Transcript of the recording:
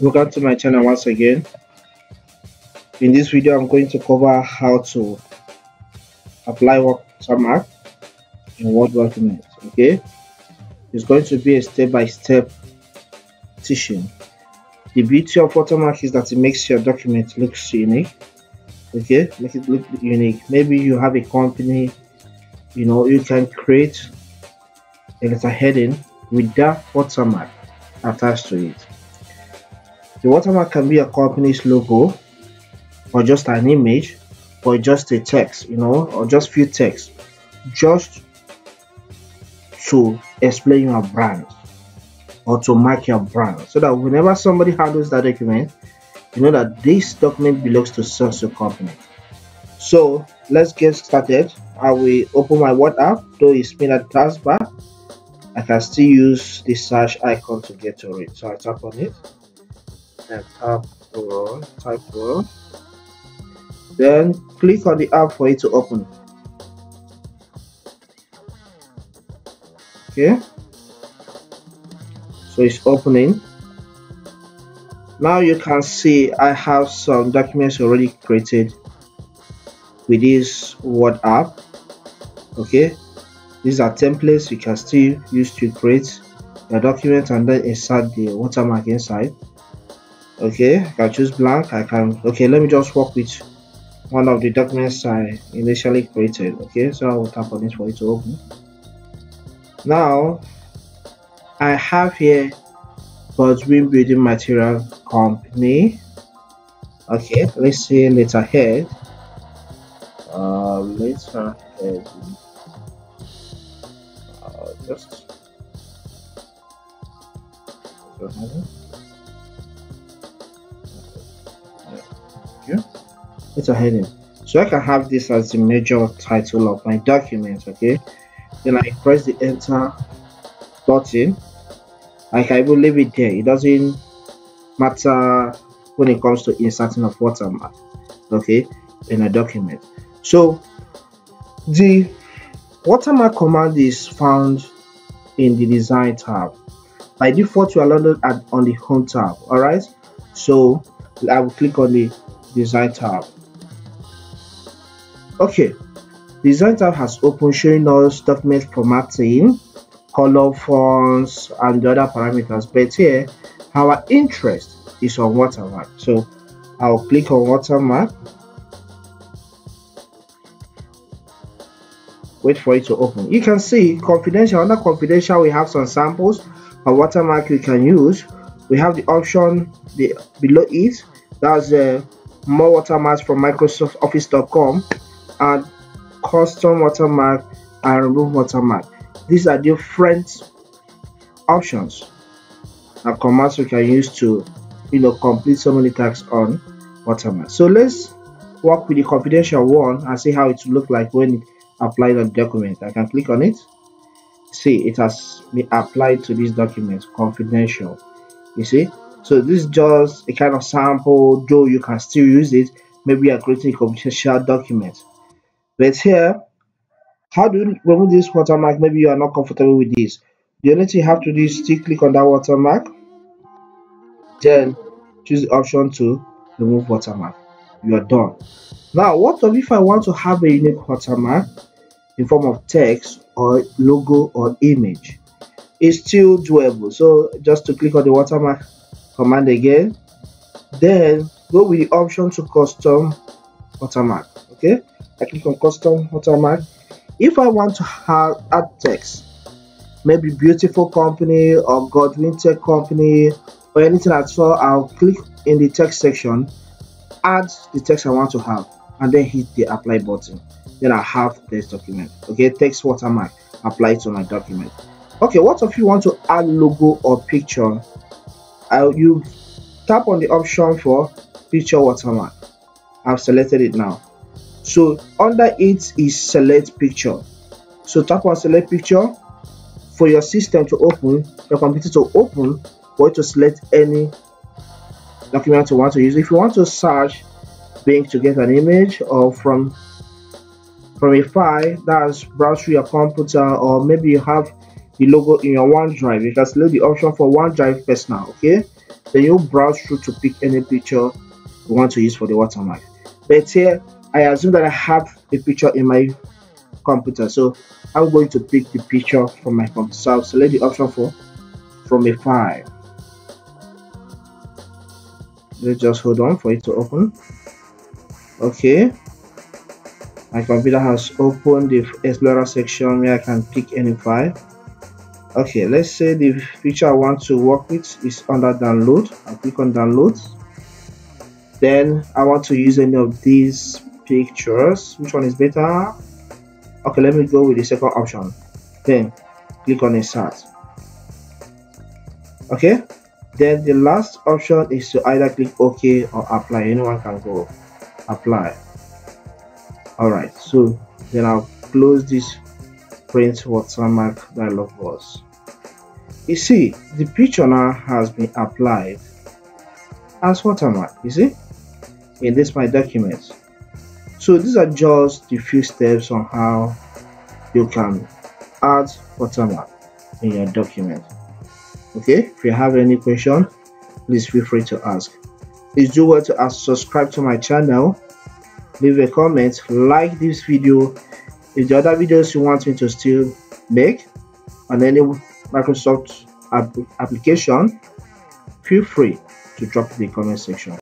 welcome to my channel once again. In this video i'm going to cover how to apply watermark in word documents okay? It's going to be a step-by-step -step teaching. The beauty of watermark is that it makes your document looks unique okay? Make it look unique. Maybe you have a company you know you can create a letter heading with that watermark attached to it the watermark can be a company's logo or just an image or just a text you know or just few text just to explain your brand or to mark your brand. So that whenever somebody handles that document you know that this document belongs to such a company. So let's get started. I will open my word app though it's been a taskbar i can still use the search icon to get to it. So i tap on it and tap on type on then click on the app for it to open. Okay. So it's opening. Now you can see I have some documents already created with this word app. Okay. These are templates you can still use to create your document and then insert the watermark inside okay I can choose blank I can okay let me just work with one of the documents I initially created okay so I will tap on this for it to open now I have here Godwin Building Material Company. Okay, let's say letterhead. Uh, letterhead. Uh, just. It's a heading. So I can have this as the major title of my document. Okay, then I press the enter button. I can even leave it there. It doesn't matter when it comes to inserting of watermark okay in a document. So the watermark command is found in the design tab. By default you are loaded at on the home tab all right so i will click on the design tab. Okay design tab has opened showing us document formatting color fonts and the other parameters but here our interest is on watermark so i'll click on watermark wait for it to open. You can see confidential under confidential we have some samples of watermark you can use. We have the option the below it that's uh, more watermarks from microsoft office.com and custom watermark and remove watermark. These are different options and commands we can use to you know complete so many tasks on watermark. So let's work with the confidential one and see how it look like when it applied on document. I can click on it. See it has been applied to this document. Confidential. You see so this is just a kind of sample though you can still use it maybe you're creating a confidential document. But here how do you remove this watermark? Maybe you are not comfortable with this. The only thing you have to do is still click on that watermark. Then choose the option to remove watermark. You are done. Now what if i want to have a unique watermark in form of text or logo or image? It's still doable. So just to click on the watermark command again then go with the option to custom watermark okay i click on custom watermark if I want to have add text, maybe beautiful company or Godwin Tech company or anything at all, I'll click in the text section, add the text I want to have, and then hit the apply button. Then I have this document. Okay, text watermark apply to my document. Okay, what if you want to add logo or picture? Uh, you tap on the option for picture watermark. I've selected it now. So under it is select picture. So tap on select picture. For your system to open your computer to open or to select any document you want to use. If you want to search Bing to get an image or from from a file that's browse through your computer or maybe you have the logo in your OneDrive you can select the option for OneDrive personal okay then you browse through to pick any picture you want to use for the watermark. But here I assume that I have a picture in my computer. So I'm going to pick the picture from my computer. So I'll select the option for from a file. Let's just hold on for it to open. Okay. My computer has opened the explorer section where I can pick any file okay let's say the picture I want to work with is under download. I'll click on download. Then I want to use any of these pictures. Which one is better? Okay let me go with the second option. Then click on insert. Okay? Then the last option is to either click ok or apply. Anyone can go apply. All right so then i'll close this print watermark dialog box you see the picture now has been applied as watermark you see in this my document so these are just the few steps on how you can add watermark in your document. Okay if you have any question please feel free to ask. Please do well to ask, subscribe to my channel. Leave a comment like this video if the other videos you want me to still make on any microsoft application feel free to drop in the comment section